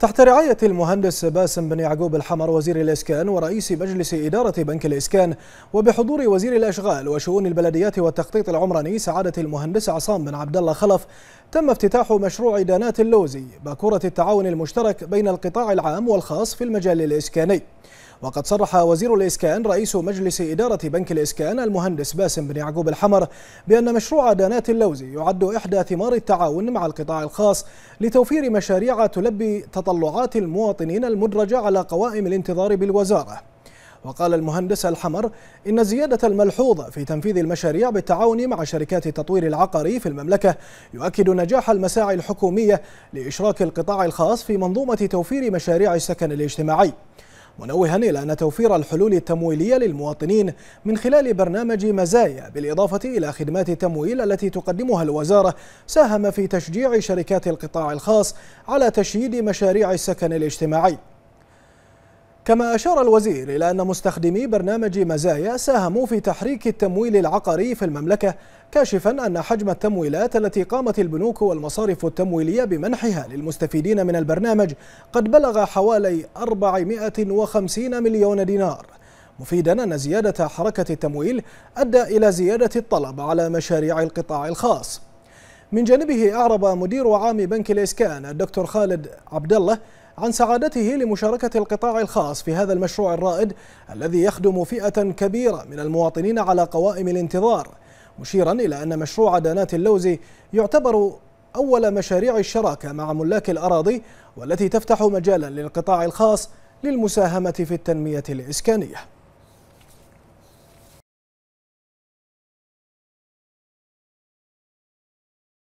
تحت رعاية المهندس باسم بن يعقوب الحمر وزير الإسكان ورئيس مجلس إدارة بنك الإسكان وبحضور وزير الأشغال وشؤون البلديات والتخطيط العمراني سعادة المهندس عصام بن عبد الله خلف تم افتتاح مشروع دانات اللوزي باكورة التعاون المشترك بين القطاع العام والخاص في المجال الإسكاني. وقد صرح وزير الإسكان رئيس مجلس إدارة بنك الإسكان المهندس باسم بن يعقوب الحمر بأن مشروع دانات اللوزي يعد إحدى ثمار التعاون مع القطاع الخاص لتوفير مشاريع تلبي تطلعات المواطنين المدرجة على قوائم الانتظار بالوزارة. وقال المهندس الحمر إن الزيادة الملحوظة في تنفيذ المشاريع بالتعاون مع شركات التطوير العقاري في المملكة يؤكد نجاح المساعي الحكومية لإشراك القطاع الخاص في منظومة توفير مشاريع السكن الاجتماعي. منوها إلى أن توفير الحلول التمويلية للمواطنين من خلال برنامج مزايا بالإضافة إلى خدمات التمويل التي تقدمها الوزارة ساهم في تشجيع شركات القطاع الخاص على تشييد مشاريع السكن الاجتماعي. كما أشار الوزير إلى أن مستخدمي برنامج مزايا ساهموا في تحريك التمويل العقاري في المملكة كاشفا أن حجم التمويلات التي قامت البنوك والمصارف التمويلية بمنحها للمستفيدين من البرنامج قد بلغ حوالي 450 مليون دينار. مفيدا أن زيادة حركة التمويل أدى إلى زيادة الطلب على مشاريع القطاع الخاص. من جانبه أعرب مدير عام بنك الإسكان الدكتور خالد عبد الله عن سعادته لمشاركة القطاع الخاص في هذا المشروع الرائد الذي يخدم فئة كبيرة من المواطنين على قوائم الانتظار مشيرا إلى أن مشروع دانات اللوز يعتبر أول مشاريع الشراكة مع ملاك الأراضي والتي تفتح مجالا للقطاع الخاص للمساهمة في التنمية الإسكانية.